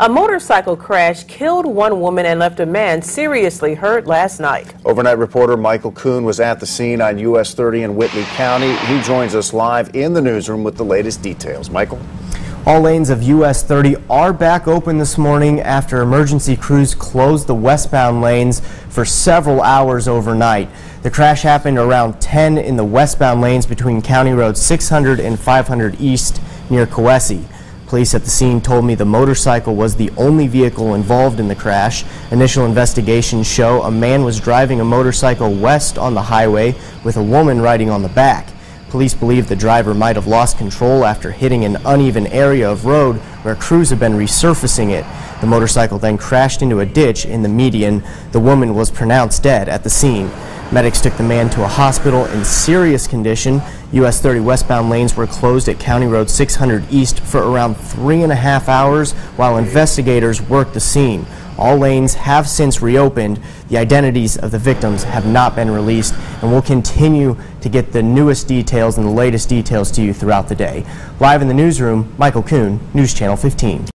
A motorcycle crash killed one woman and left a man seriously hurt last night. Overnight reporter Michael Kuhn was at the scene on US 30 in Whitley County. He joins us live in the newsroom with the latest details. Michael? All lanes of US 30 are back open this morning after emergency crews closed the westbound lanes for several hours overnight. The crash happened around 10 in the westbound lanes between County Road 600 and 500 East near Coesse. Police at the scene told me the motorcycle was the only vehicle involved in the crash. Initial investigations show a man was driving a motorcycle west on the highway with a woman riding on the back. Police believe the driver might have lost control after hitting an uneven area of road where crews have been resurfacing it. The motorcycle then crashed into a ditch in the median. The woman was pronounced dead at the scene. Medics took the man to a hospital in serious condition. US 30 westbound lanes were closed at County Road 600 East for around three and a half hours while investigators worked the scene. All lanes have since reopened. The identities of the victims have not been released, and we'll continue to get the newest details and the latest details to you throughout the day. Live in the newsroom, Michael Kuhn, News Channel 15.